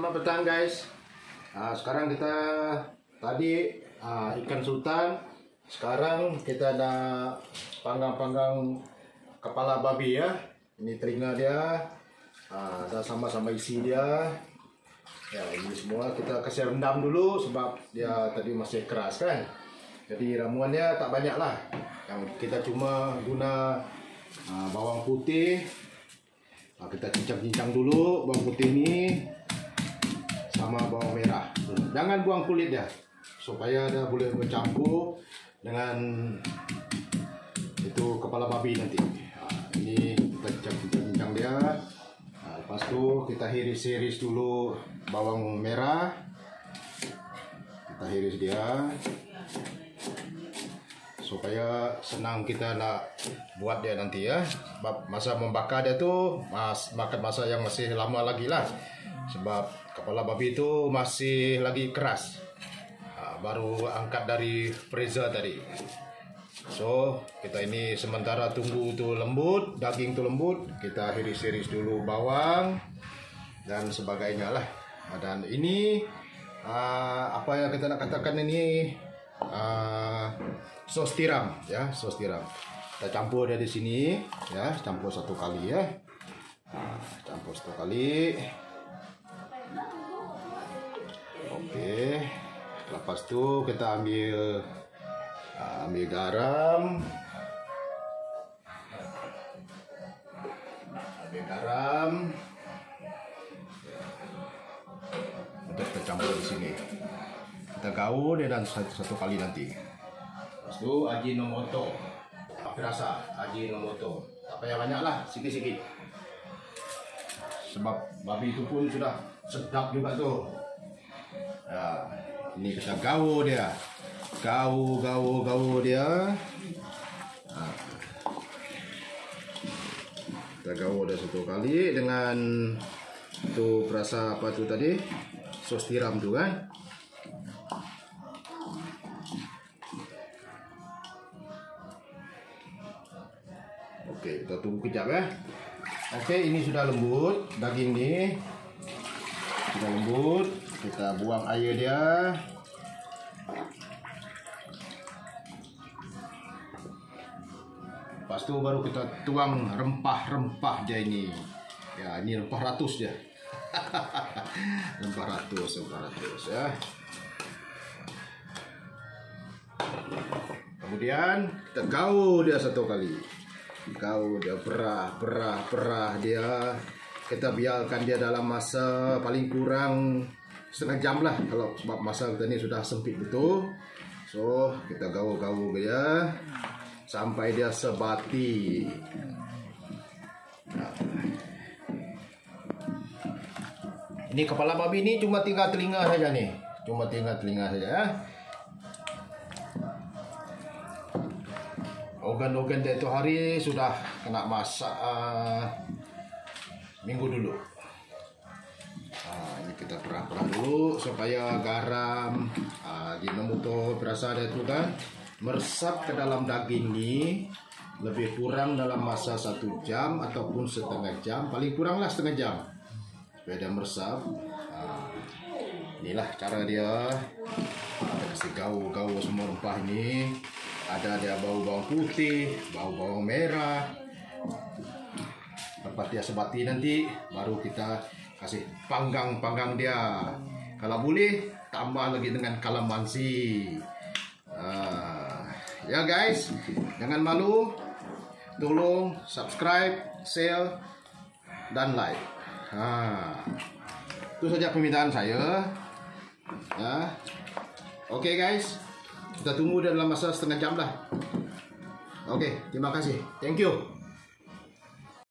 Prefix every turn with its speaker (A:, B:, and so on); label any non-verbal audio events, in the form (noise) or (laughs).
A: Selamat petang guys. Nah, sekarang kita tadi ah, ikan sultan. Sekarang kita ada panggang-panggang kepala babi ya. Ini telinga dia. Ah, ada sama-sama isi dia. Ya ini semua kita kasih rendam dulu sebab dia tadi masih keras kan. Jadi ramuannya tak banyak lah. Yang kita cuma guna ah, bawang putih. Ah, kita cincang-cincang dulu bawang putih ini sama bawang merah. Jangan buang kulitnya supaya dia boleh bercampur dengan itu kepala babi nanti. Nah, ini kita cincang-cincang dia. Nah, lepas tu kita hiris-hiris dulu bawang merah. Kita hiris dia supaya senang kita nak buat dia nanti ya. Sebab masa membakar dia tu mas makan masa yang masih lama lagi lah. Sebab kepala babi itu masih lagi keras. Ha, baru angkat dari freezer tadi. So, kita ini sementara tunggu tu lembut, daging tu lembut, kita hiris-hiris dulu bawang dan sebagainya lah. Dan ini uh, apa yang kita nak katakan ini uh, sos tiram ya, sos tiram. Kita campur dia di sini ya, campur satu kali ya. Uh, campur satu kali. Okey. Lepas tu kita ambil uh, ambil garam. Ambil garam. Untuk kita campur di sini. Kita gaul dia dan satu, satu kali nanti. Lepas tu ajinomoto. Rasa ajinomoto? Tak payah banyak lah, sikit-sikit. Sebab babi itu pun sudah sedap juga tu. Ya, ini kita gaul dia. Gaul, gaul, gaul dia. Ha. Kita gaul dia satu kali dengan tu perasa apa tu tadi? Sos tiram tu kan? Okey, kita tunggu kejap ya. Okey, ini sudah lembut daging ni. Sudah lembut. Kita buang air dia. Lepas tu baru kita tuang rempah-rempah dia ini. Ya, ini rempah ratus dia. (laughs) rempah ratus, rempah ratus ya. Kemudian kita gaul dia satu kali. Gaul dia perah, perah, perah dia. Kita biarkan dia dalam masa paling kurang setengah jam lah kalau sebab masa kita ni sudah sempit betul. So kita gaul-gaul dia sampai dia sebati. Ini kepala babi ni cuma tinggal telinga saja ni. Cuma tinggal telinga saja ya. Organ-organ dia tu hari sudah kena masak uh, minggu dulu. Ha, ini kita perah-perah dulu supaya garam ha, di tu berasa dia tu kan meresap ke dalam daging ni lebih kurang dalam masa satu jam ataupun setengah jam paling kuranglah setengah jam supaya dia meresap. Ha, inilah cara dia. Kita kasih gaul-gaul semua rempah ini ada dia bau bawang putih bau bawang merah. Lepas dia sebati nanti baru kita kasih panggang-panggang dia. Kalau boleh tambah lagi dengan kalamansi. Uh, ya guys. Jangan malu. Tolong subscribe share dan like. Ha. itu saja permintaan saya. Ya. Oke okay, guys kita tunggu dalam masa setengah jam lah. Oke okay, terima kasih. Thank you